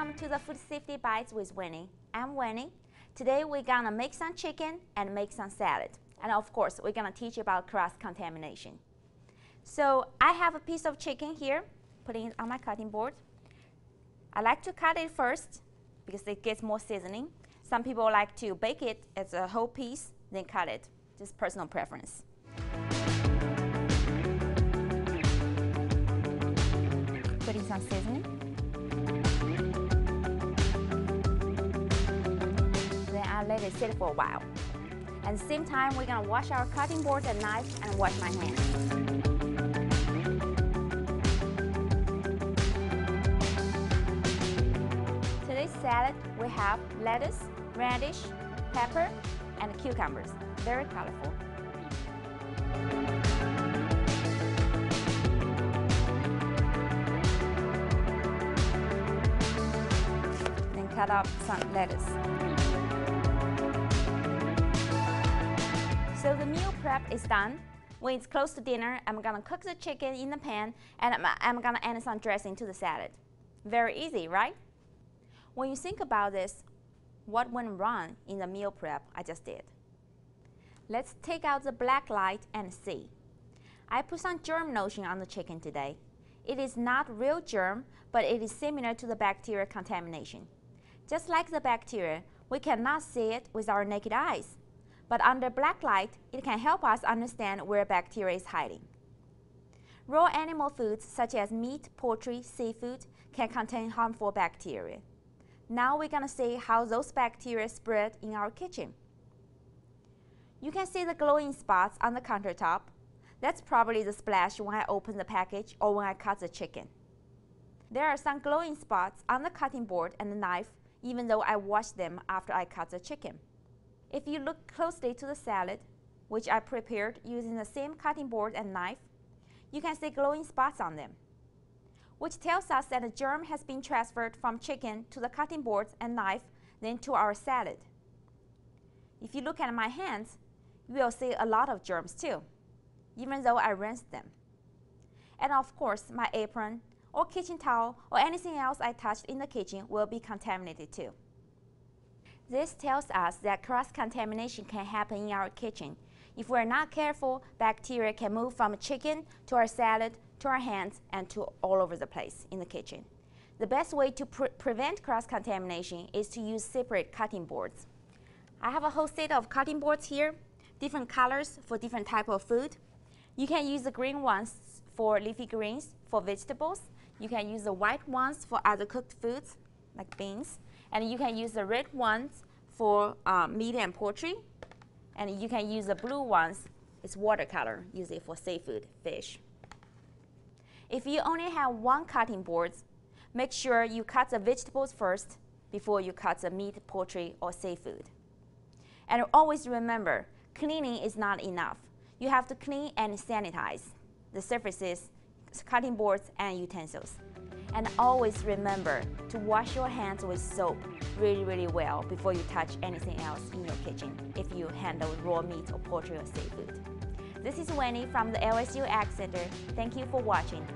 Welcome to the Food Safety Bites with Wennie. I'm Wennie. Today we're gonna make some chicken and make some salad. And of course, we're gonna teach you about cross-contamination. So I have a piece of chicken here, putting it on my cutting board. I like to cut it first because it gets more seasoning. Some people like to bake it as a whole piece, then cut it. Just personal preference. Putting some seasoning. Let it sit for a while. At the same time, we're gonna wash our cutting board and knife and wash my hands. Today's salad, we have lettuce, radish, pepper, and cucumbers. Very colorful. Then cut up some lettuce. Prep is done. When it's close to dinner, I'm gonna cook the chicken in the pan and I'm, I'm gonna add some dressing to the salad. Very easy, right? When you think about this, what went wrong in the meal prep I just did? Let's take out the black light and see. I put some germ lotion on the chicken today. It is not real germ, but it is similar to the bacteria contamination. Just like the bacteria, we cannot see it with our naked eyes. But under black light, it can help us understand where bacteria is hiding. Raw animal foods such as meat, poultry, seafood can contain harmful bacteria. Now we're going to see how those bacteria spread in our kitchen. You can see the glowing spots on the countertop. That's probably the splash when I open the package or when I cut the chicken. There are some glowing spots on the cutting board and the knife even though I washed them after I cut the chicken. If you look closely to the salad, which I prepared using the same cutting board and knife, you can see glowing spots on them, which tells us that the germ has been transferred from chicken to the cutting boards and knife, then to our salad. If you look at my hands, you will see a lot of germs too, even though I rinsed them. And of course, my apron or kitchen towel or anything else I touched in the kitchen will be contaminated too. This tells us that cross-contamination can happen in our kitchen. If we're not careful, bacteria can move from a chicken to our salad, to our hands, and to all over the place in the kitchen. The best way to pre prevent cross-contamination is to use separate cutting boards. I have a whole set of cutting boards here, different colors for different type of food. You can use the green ones for leafy greens, for vegetables. You can use the white ones for other cooked foods, like beans. And you can use the red ones for um, meat and poultry. And you can use the blue ones, it's watercolor, use it for seafood, fish. If you only have one cutting board, make sure you cut the vegetables first before you cut the meat, poultry, or seafood. And always remember, cleaning is not enough. You have to clean and sanitize the surfaces, cutting boards, and utensils. And always remember to wash your hands with soap really, really well before you touch anything else in your kitchen if you handle raw meat or poultry or seafood. This is Wennie from the LSU Ag Center. Thank you for watching.